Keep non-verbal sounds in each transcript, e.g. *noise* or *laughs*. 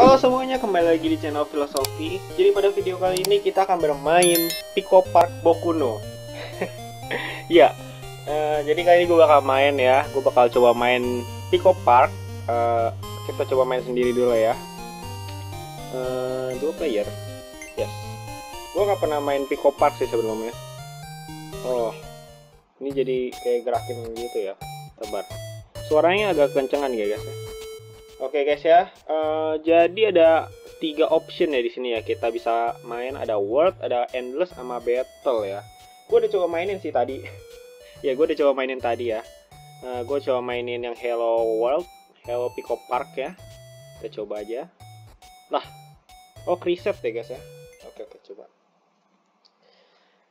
Halo semuanya, kembali lagi di channel Filosofi. Jadi pada video kali ini kita akan bermain Pico Park Bokuno. *laughs* ya, eh, jadi kali ini gue bakal main ya. Gue bakal coba main Pico Park. Eh, kita coba main sendiri dulu ya. Eh, dua player. Yes. Gue gak pernah main Pico Park sih sebelumnya. Oh, ini jadi kayak gerakin gitu ya. Tebar. Suaranya agak kencengan ya guys ya. Oke guys ya, eh, jadi ada tiga option ya di sini ya kita bisa main ada world, ada endless sama battle ya. Gue udah coba mainin sih tadi. *laughs* ya gue udah coba mainin tadi ya. Eh, gue coba mainin yang Hello World, Hello Pico Park ya. Kita coba aja. Lah, oh reset deh guys ya. Oke oke coba.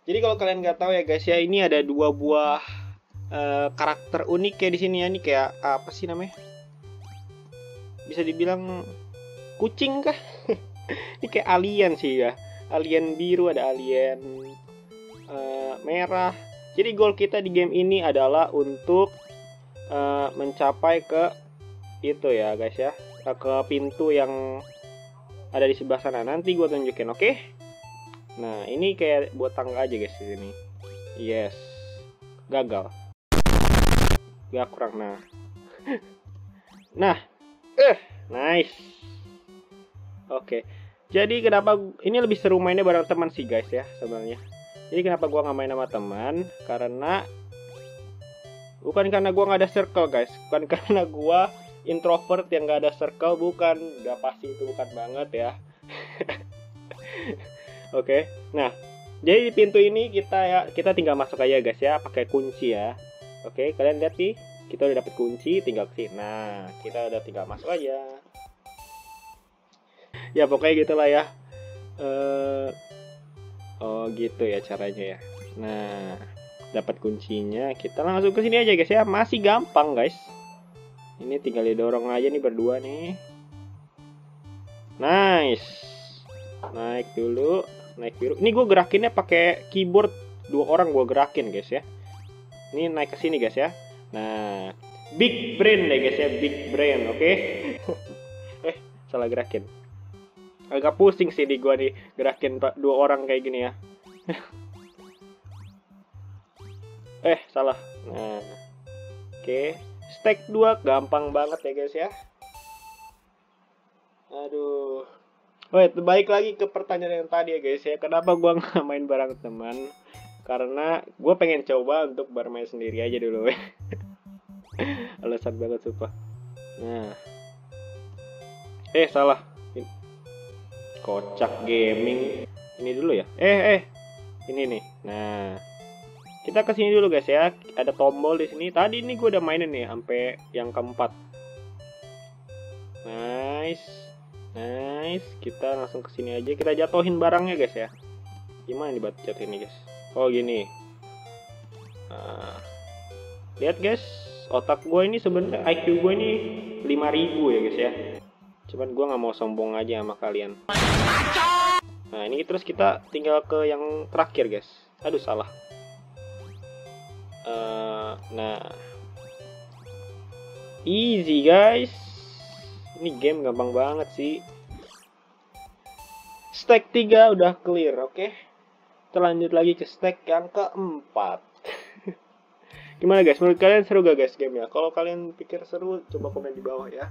Jadi kalau kalian nggak tahu ya guys ya, ini ada dua buah eh, karakter unik ya di sini ya. Ini kayak apa sih namanya? Bisa dibilang kucing kah? *laughs* ini kayak alien sih ya. Alien biru ada alien uh, merah. Jadi goal kita di game ini adalah untuk uh, mencapai ke itu ya guys ya, ke pintu yang ada di sebelah sana. Nanti gue tunjukin, oke? Okay? Nah ini kayak buat tangga aja guys di sini. Yes, gagal. Gak kurang nah. *laughs* nah Eh, nice. Oke. Jadi kenapa ini lebih seru mainnya bareng teman sih guys ya sebenarnya. Jadi kenapa gua nggak main sama teman? Karena bukan karena gua nggak ada circle guys, bukan *laughs* karena gua introvert yang nggak ada circle, bukan. Udah pasti itu bukan banget ya. *laughs* Oke. Nah, jadi di pintu ini kita ya kita tinggal masuk aja guys ya, pakai kunci ya. Oke, kalian lihat nih kita udah dapet kunci tinggal ke sini. Nah kita udah tinggal masuk aja. Ya pokoknya gitulah ya. Uh, oh gitu ya caranya ya. Nah dapat kuncinya. Kita langsung ke sini aja guys ya. Masih gampang guys. Ini tinggal didorong aja nih berdua nih. Nice. Naik dulu naik biru. Ini gue gerakinnya pakai keyboard. Dua orang gue gerakin guys ya. Ini naik ke sini guys ya Nah, big brain deh guys ya, big brain, oke? Okay? *laughs* eh, salah gerakin. Agak pusing sih di gua nih gerakin dua orang kayak gini ya. *laughs* eh, salah. Nah. Oke, okay. stack 2 gampang banget ya guys ya. Aduh. Itu baik lagi ke pertanyaan yang tadi ya guys ya. Kenapa gua *laughs* nggak main bareng teman? Karena gue pengen coba untuk bermain sendiri aja dulu. *laughs* Alasan banget sumpah. Nah. Eh salah. Kocak gaming. Ini dulu ya? Eh eh. Ini nih. Nah. Kita ke sini dulu guys ya. Ada tombol di sini. Tadi ini gue udah mainin nih sampai yang keempat. Nice. Nice. Kita langsung ke sini aja. Kita jatuhin barangnya guys ya. Gimana nih buat jatuh ini guys oh gini. Nah, lihat guys. Otak gue ini sebenarnya IQ gue ini 5000 ya guys ya. Cuman gue nggak mau sombong aja sama kalian. Nah ini terus kita tinggal ke yang terakhir guys. Aduh salah. Uh, nah. Easy guys. Ini game gampang banget sih. Stack 3 udah clear oke? okay? Kita lagi ke stack yang keempat. *laughs* Gimana guys? Menurut kalian seru gak guys game ya kalau kalian pikir seru coba komen di bawah ya.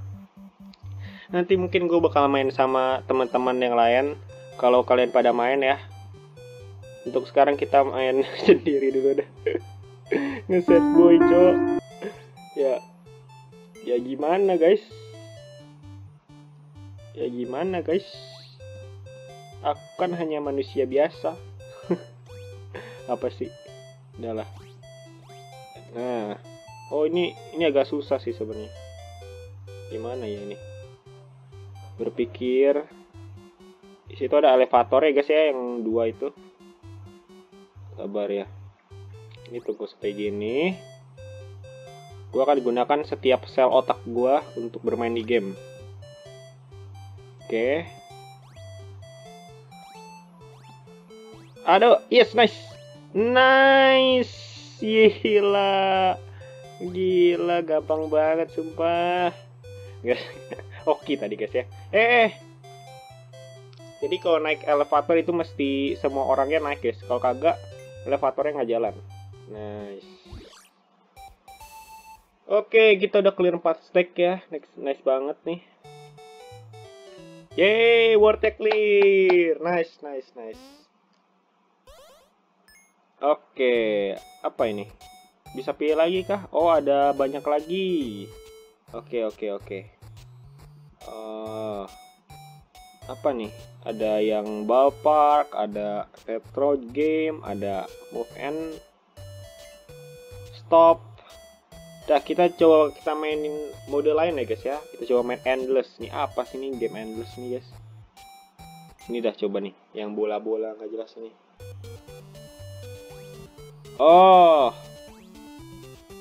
Nanti mungkin gue bakal main sama teman-teman yang lain. Kalau kalian pada main ya. Untuk sekarang kita main *laughs* sendiri dulu deh. *laughs* Ngeset boy cok ya. Ya gimana guys? Ya gimana guys? Aku kan hanya manusia biasa apa sih? Udahlah nah. Oh ini ini agak susah sih sebenarnya. Gimana ya ini? Berpikir. Di situ ada elevator ya guys ya yang dua itu. Sabar ya. Ini tunggu sampai gini. Gua akan gunakan setiap sel otak gua untuk bermain di game. Oke. Aduh yes nice Nice. Gila. Gila gampang banget sumpah. *laughs* Guys. Oke tadi guys ya. Eh, eh. jadi kalau naik elevator itu mesti semua orangnya naik guys kalau kagak elevatornya nggak jalan nice Oke, kita udah clear 4 stack ya. Nice, nice banget nih. Yeay, world clear. Nice, nice, nice. Oke, apa ini? Bisa pilih lagi kah? Oh, ada banyak lagi. Oke, oke, oke. Uh, apa nih? Ada yang ballpark, ada retro game, ada move and stop, Nah, kita coba kita mainin mode lain ya guys ya. Kita coba main endless. Nih apa sih ini game endless nih guys? Ini dah coba nih, yang bola-bola nggak jelas ini. Oh,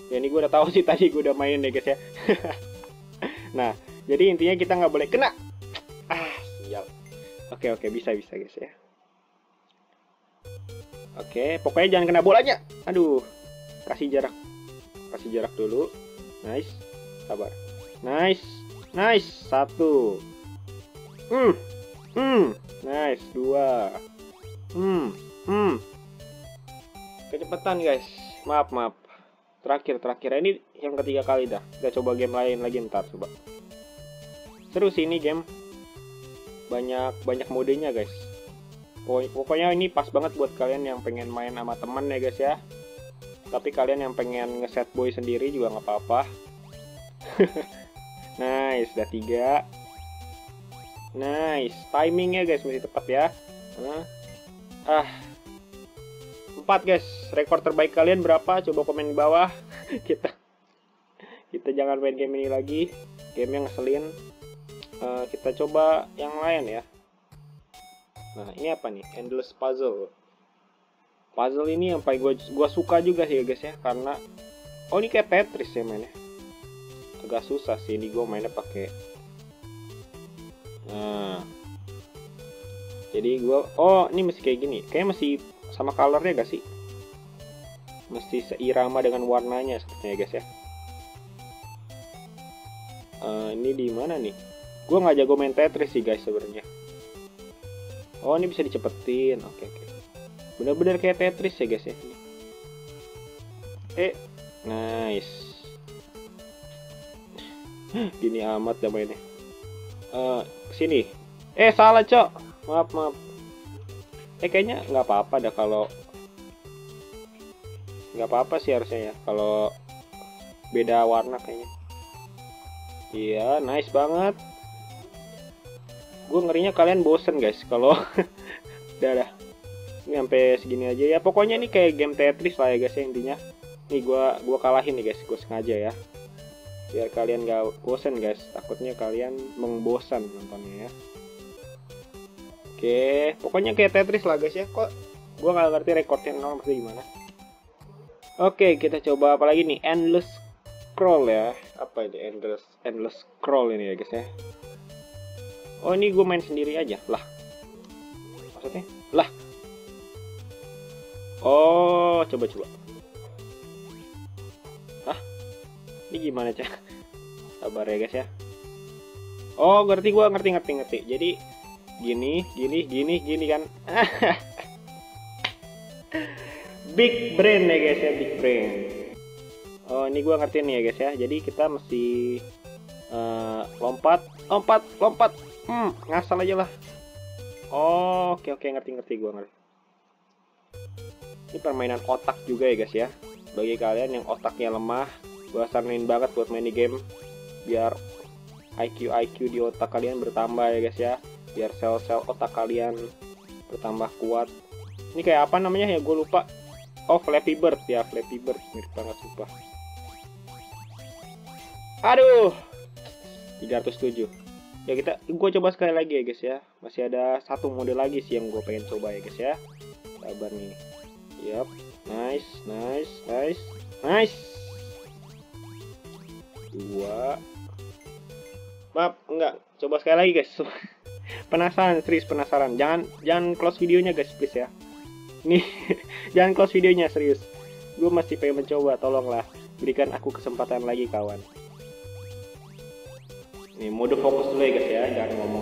ya ini gue udah tahu sih *laughs* tadi gue udah main deh guys ya. *laughs* nah, jadi intinya kita nggak boleh kena. Ah, siap. Oke oke bisa bisa guys ya. Oke, pokoknya jangan kena bolanya. Aduh, kasih jarak. Kasih jarak dulu. Nice. Sabar. Nice. Nice. Satu. Hmm. Hmm. Nice. Dua. Hmm. Hmm kecepatan guys. Maaf maaf. Terakhir terakhir. Ini yang ketiga kali dah. Kita coba game lain lagi ntar coba. Seru sih ini game. Banyak banyak modenya guys. Pokoknya ini pas banget buat kalian yang pengen main sama temen ya guys ya. Tapi kalian yang pengen ngeset boy sendiri juga nggak apa-apa. *laughs* Nice udah tiga. Nice. Timingnya guys masih tepat ya. Ah empat guys. Rekor terbaik kalian berapa? Coba komen di bawah. *laughs* Kita kita jangan main game ini lagi. Game yang ngeselin. Uh, kita coba yang lain ya. Nah ini apa nih? Endless puzzle. Puzzle ini yang paling gue gua suka juga sih guys ya. Karena oh ini kayak Tetris ya mainnya. Agak susah sih ini gue mainnya pakai. Nah. Jadi gue oh ini masih kayak gini. Kayak masih sama colornya gak sih? Mesti seirama dengan warnanya sepertinya ya guys ya. Uh, ini di mana nih? Gue nggak jago main Tetris sih guys sebenarnya. Oh ini bisa dicepetin. Oke okay, oke. Okay bener-bener kayak Tetris ya guys ya eh nice. Gini amat ya mainnya. Uh, sini. Eh salah cok. Maaf maaf eh kayaknya nggak apa-apa dah kalau nggak apa-apa sih harusnya ya kalau beda warna kayaknya. Iya nice banget. Gue ngerinya kalian bosen guys kalau *laughs* udah dah ini sampai segini aja ya. Pokoknya ini kayak game Tetris lah ya guys ya intinya. Nih gua gua kalahin nih guys gue sengaja ya. Biar kalian gak bosen guys. Takutnya kalian mengbosan nontonnya ya oke pokoknya kayak Tetris lah guys ya kok gua nggak ngerti recordnya nol maksudnya gimana oke kita coba apa lagi nih endless scroll ya apa ini endless endless scroll ini ya guys ya oh ini gue main sendiri aja lah maksudnya lah Oh, coba coba. Hah? Ini gimana cah? Sabar ya guys ya. Oh, ngerti gua, ngerti ngerti ngerti. Jadi gini, gini, gini, gini kan. *laughs* big brain ya guys ya, big brain. Oh, ini gua ngerti nih ya guys ya. Jadi kita mesti uh, lompat, lompat, lompat. Hmm, ngasal aja lah. Oh, oke oke ngerti ngerti gua ngerti ini permainan otak juga ya guys ya bagi kalian yang otaknya lemah gue saranin banget buat main di game biar IQ IQ di otak kalian bertambah ya guys ya biar sel-sel otak kalian bertambah kuat. Ini kayak apa namanya ya? Gue lupa. Oh Flappy Bird. Ya Flappy Bird. Mirip banget sumpah. Aduh! 307 ya kita gue coba sekali lagi ya guys ya. Masih ada satu mode lagi sih yang gue pengen coba ya guys ya. Sabar nih. Yap, nice, nice, nice, nice. Dua. Maaf, enggak. Coba sekali lagi guys. *laughs* penasaran, serius penasaran. Jangan jangan close videonya guys, please ya. Nih, *laughs* jangan close videonya serius. Gue masih pengen mencoba, tolonglah berikan aku kesempatan lagi kawan. Nih mode fokus dulu ya guys ya, jangan ngomong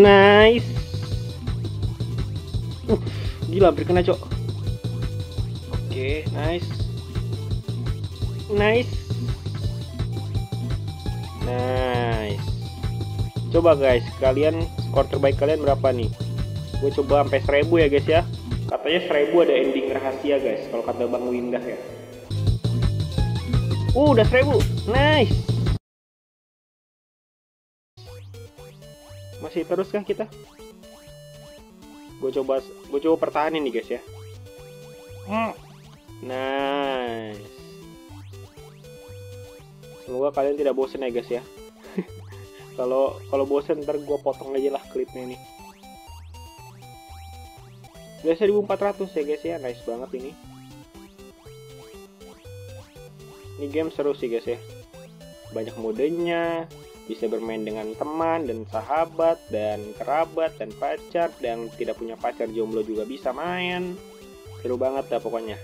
Nice. Uh, gila hampir kena, Cok. Oke, nice. Nice. Nice. Coba guys, kalian skor terbaik kalian berapa nih? Gue coba sampai 1000 ya guys ya. Katanya 1000 ada ending rahasia guys, kalau kata Bang Windah ya. Uh, udah 1000. Nice. Masih terus kah kita? Gue coba gue coba pertahanin nih guys ya. Hmm. Nice. Semoga kalian tidak bosen ya guys ya. *laughs* Kalau kalau bosen ntar gue potong aja lah klipnya ini. Udah 1400 ya guys ya, nice banget ini. Ini game seru sih guys ya. Banyak modenya, bisa bermain dengan teman dan sahabat dan kerabat dan pacar dan tidak punya pacar jomblo juga bisa main. Seru banget dah pokoknya.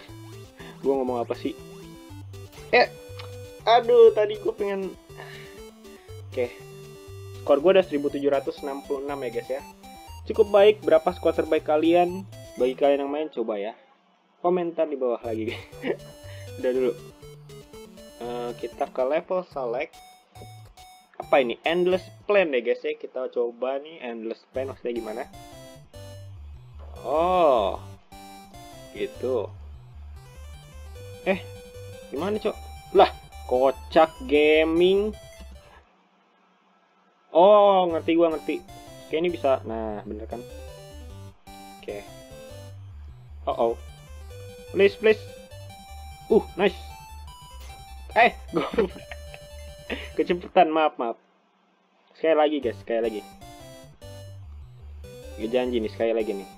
*laughs* gue ngomong apa sih? Eh, aduh tadi gue pengen. Oke, skor gue udah 1766 ya guys ya. Cukup baik. Berapa skor terbaik kalian? Bagi kalian yang main coba ya. Komentar di bawah lagi. *laughs* udah dulu. Uh, kita ke level select apa ini? Endless plan deh guys ya. Kita coba nih endless plan maksudnya gimana? Oh gitu. Eh gimana cok? Lah kocak gaming. Oh ngerti gua ngerti. Kayak ini bisa. Nah bener kan? Oke. Okay. oh oh please please. Uh nice. Eh gue *laughs* kecepatan maaf maaf sekali lagi guys sekali lagi. Gue janji nih sekali lagi nih.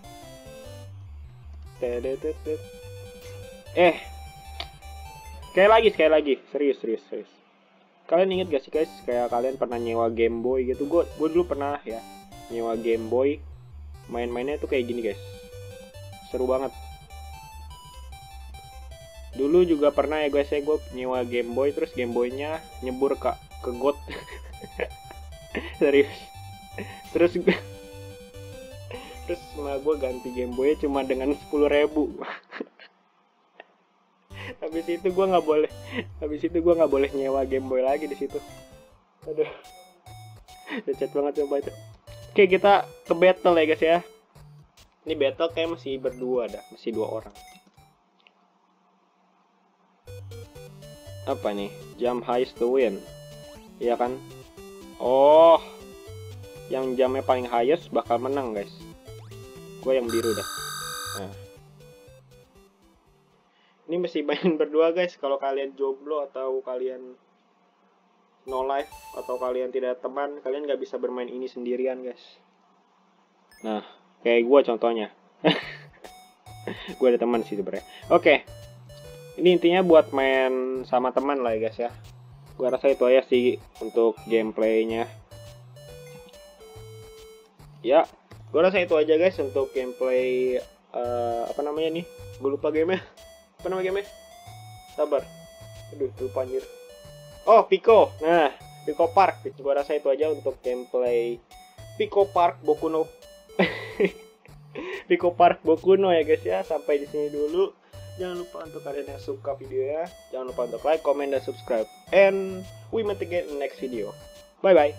Eh. Sekali lagi sekali lagi. Serius serius serius. Kalian inget gak sih guys kayak kalian pernah nyewa Game Boy gitu? Gue gue dulu pernah ya nyewa Game Boy. Main-mainnya tuh kayak gini guys. Seru banget. Dulu juga pernah ya guys ya gue nyewa Game Boy terus Game Boynya nyebur ke ke got *laughs* *laughs* serius. Terus gue terus sama gue ganti Game Boy cuma dengan sepuluh ribu. *laughs* Habis itu gue nggak boleh habis itu gue nggak boleh nyewa Game Boy lagi di situ. Aduh. Lecet banget coba itu. Oke kita ke battle ya guys ya. Ini battle kayak masih berdua dah masih dua orang. Apa nih? Jam highest to win. Iya kan oh yang jamnya paling highest bakal menang guys. Gue yang biru dah. Nah. ini mesti main *laughs* berdua guys. Kalau kalian jomblo atau kalian no life atau kalian tidak teman kalian nggak bisa bermain ini sendirian guys. Nah kayak gue contohnya. *laughs* Gue ada teman sih sebenarnya. Oke. Okay ini intinya buat main sama teman lah ya guys ya gua rasa itu aja sih untuk gameplaynya. Ya gua rasa itu aja guys untuk gameplay uh, apa namanya nih? Gue lupa game apa nama game sabar. Aduh lupa anjir. Oh Pico. Nah Pico Park. Gua rasa itu aja untuk gameplay Pico Park Bokuno. *laughs* Pico Park Bokuno ya guys ya. Sampai di sini dulu. Jangan lupa untuk kalian yang suka video ya. Jangan lupa untuk like, comment, dan subscribe and we meet again in next video. Bye bye.